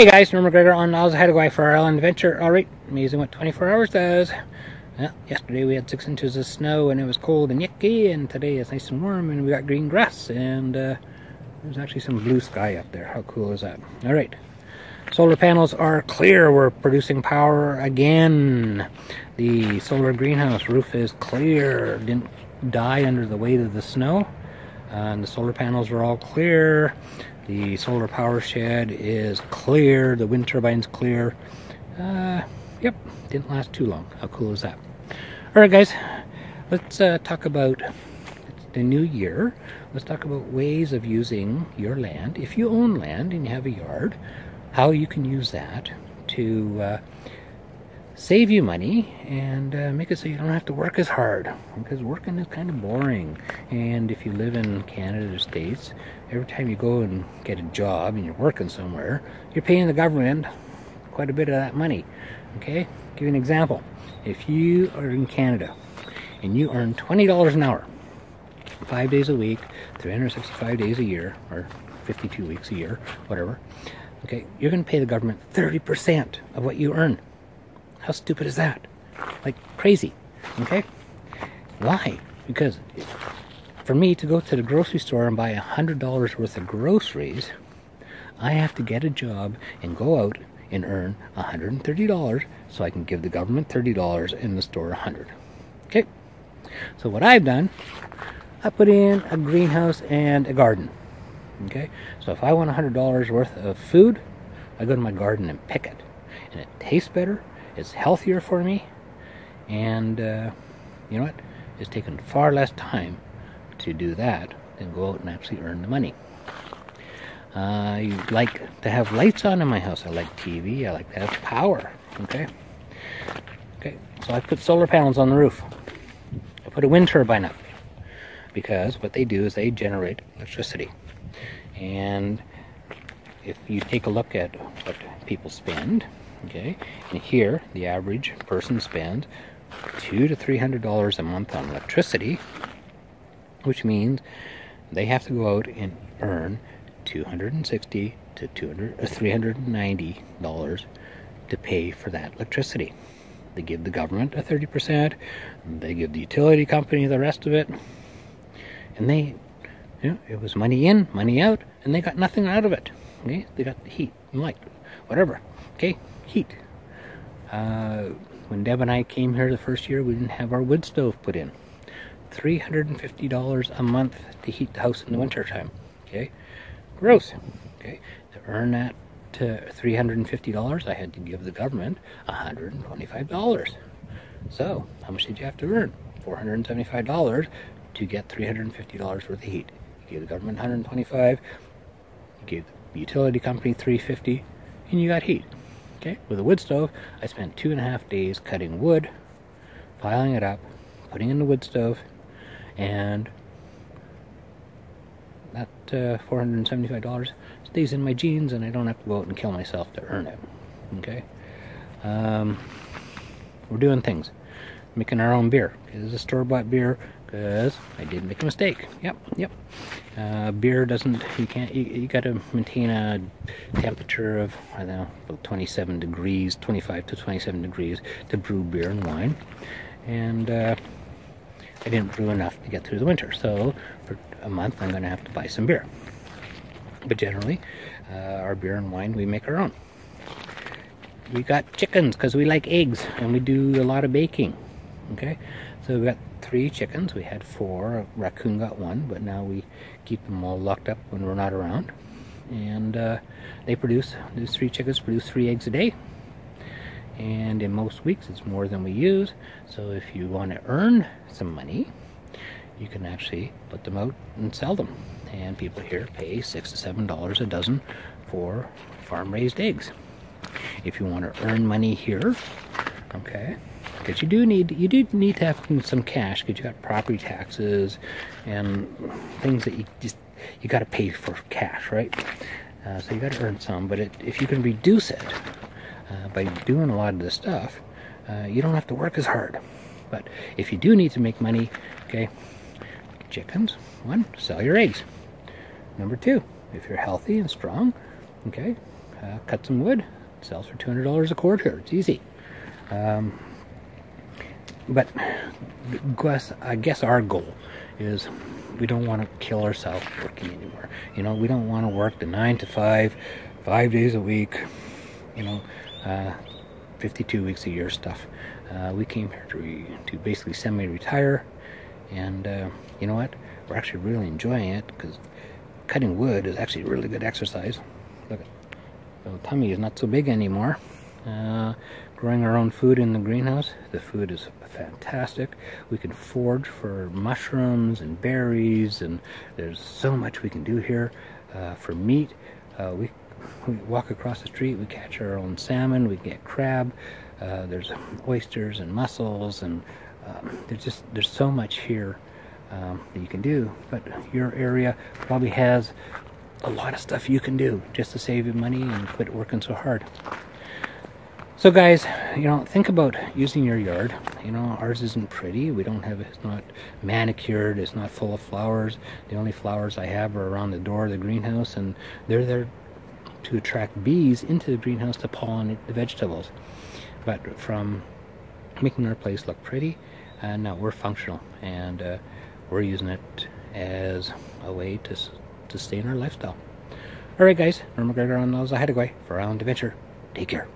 Hey guys, Norm McGregor on Haida Gwaii for our Island Adventure. Alright, amazing what 24 hours does. Well, yesterday we had six inches of snow and it was cold and yucky, and today it's nice and warm and we got green grass and uh, there's actually some blue sky up there. How cool is that? Alright, solar panels are clear. We're producing power again. The solar greenhouse roof is clear. Didn't die under the weight of the snow. Uh, and the solar panels are all clear. The solar power shed is clear. The wind turbine's clear. Uh, yep, didn't last too long. How cool is that? All right, guys, let's uh, talk about the new year. Let's talk about ways of using your land. If you own land and you have a yard, how you can use that to uh, save you money and uh, make it so you don't have to work as hard because working is kind of boring. And if you live in Canada or States every time you go and get a job and you're working somewhere you're paying the government quite a bit of that money okay? Give you an example. If you are in Canada and you earn $20 an hour five days a week 365 days a year or 52 weeks a year whatever okay you're going to pay the government 30% of what you earn how stupid is that? Like crazy, okay? Why? Because for me to go to the grocery store and buy a $100 worth of groceries, I have to get a job and go out and earn $130 so I can give the government $30 in the store 100 Okay? So what I've done, I put in a greenhouse and a garden. Okay? So if I want $100 worth of food, I go to my garden and pick it. And it tastes better, it's healthier for me, and uh, you know what? It's taken far less time to do that than go out and actually earn the money. I like to have lights on in my house. I like TV. I like to have power. Okay. Okay. So I put solar panels on the roof. I put a wind turbine up because what they do is they generate electricity. And if you take a look at what people spend, okay and here the average person spends two to three hundred dollars a month on electricity which means they have to go out and earn 260 to 200 or uh, 390 dollars to pay for that electricity. They give the government a 30 percent they give the utility company the rest of it and they you know, it was money in money out and they got nothing out of it okay they got the heat and light whatever okay heat. Uh, when Deb and I came here the first year, we didn't have our wood stove put in. $350 a month to heat the house in the winter time. Okay, gross. Okay, to earn that to $350, I had to give the government $125. So, how much did you have to earn? $475 to get $350 worth of heat. You gave the government 125, you gave the utility company 350, and you got heat. Okay, with a wood stove, I spent two and a half days cutting wood, piling it up, putting in the wood stove, and that uh, $475 stays in my jeans and I don't have to go out and kill myself to earn it. Okay? Um, we're doing things. Making our own beer. This is a store-bought beer because I did make a mistake. Yep, yep. Uh, beer doesn't, you can't, you, you got to maintain a temperature of, I don't know, about 27 degrees, 25 to 27 degrees to brew beer and wine. And uh, I didn't brew enough to get through the winter. So for a month, I'm going to have to buy some beer. But generally, uh, our beer and wine, we make our own. We got chickens because we like eggs and we do a lot of baking. Okay, so we got three chickens. We had four. A raccoon got one, but now we keep them all locked up when we're not around. And uh, they produce, these three chickens produce three eggs a day. And in most weeks, it's more than we use. So if you want to earn some money, you can actually put them out and sell them. And people here pay six to seven dollars a dozen for farm-raised eggs. If you want to earn money here, okay, because you do need you do need to have some cash because you got property taxes and things that you just you got to pay for cash, right? Uh, so you got to earn some, but it, if you can reduce it uh, by doing a lot of this stuff, uh, you don't have to work as hard. But if you do need to make money, okay, chickens, one, sell your eggs. Number two, if you're healthy and strong, okay, uh, cut some wood. It sells for $200 a cord here. It's easy. Um, but I guess our goal is we don't want to kill ourselves working anymore. You know, we don't want to work the nine to five, five days a week, you know, uh, 52 weeks a year stuff. Uh, we came here to, to basically semi-retire, and uh, you know what? We're actually really enjoying it because cutting wood is actually really good exercise. Look, the tummy is not so big anymore. Uh, growing our own food in the greenhouse, the food is fantastic. We can forage for mushrooms and berries, and there's so much we can do here. Uh, for meat, uh, we, we walk across the street, we catch our own salmon, we get crab. Uh, there's oysters and mussels, and um, there's just there's so much here um, that you can do. But your area probably has a lot of stuff you can do just to save you money and quit working so hard. So guys, you know, think about using your yard. You know, ours isn't pretty. We don't have, it's not manicured. It's not full of flowers. The only flowers I have are around the door of the greenhouse and they're there to attract bees into the greenhouse to pollinate the vegetables. But from making our place look pretty, uh, now we're functional and uh, we're using it as a way to sustain our lifestyle. Alright guys, Norm McGregor on those Haida Gwaii for Island Adventure. Take care.